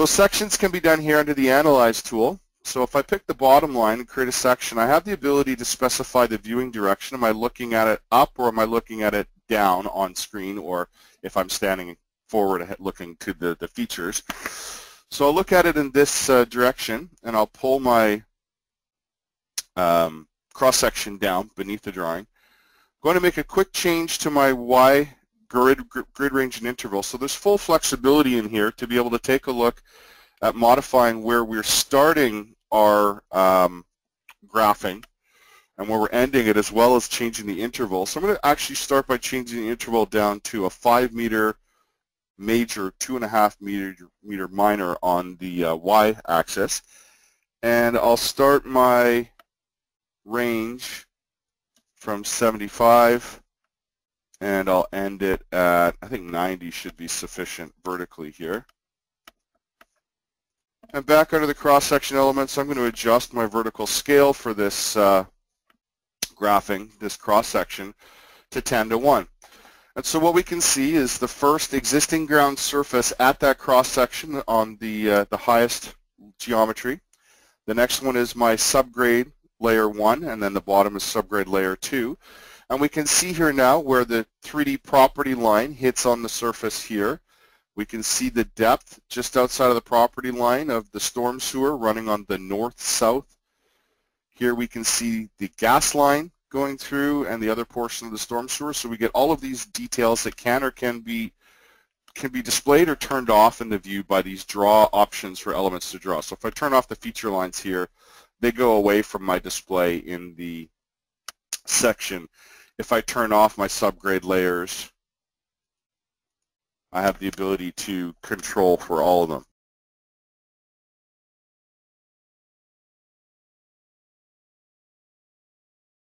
So sections can be done here under the Analyze tool. So if I pick the bottom line and create a section, I have the ability to specify the viewing direction. Am I looking at it up or am I looking at it down on screen or if I'm standing forward looking to the, the features. So I'll look at it in this uh, direction and I'll pull my um, cross-section down beneath the drawing. I'm going to make a quick change to my Y grid, grid range and interval. So there's full flexibility in here to be able to take a look at modifying where we're starting our um, graphing and where we're ending it as well as changing the interval. So I'm going to actually start by changing the interval down to a 5 meter major, 2.5 meter, meter minor on the uh, y-axis. And I'll start my range from 75 and I'll end it at, I think 90 should be sufficient vertically here. And back under the cross-section elements, I'm going to adjust my vertical scale for this uh, graphing, this cross-section, to 10 to 1. And so what we can see is the first existing ground surface at that cross-section on the, uh, the highest geometry. The next one is my subgrade layer 1, and then the bottom is subgrade layer 2. And we can see here now where the 3D property line hits on the surface here. We can see the depth just outside of the property line of the storm sewer running on the north-south. Here we can see the gas line going through and the other portion of the storm sewer. So we get all of these details that can or can be can be displayed or turned off in the view by these draw options for elements to draw. So if I turn off the feature lines here, they go away from my display in the section. If I turn off my subgrade layers, I have the ability to control for all of them.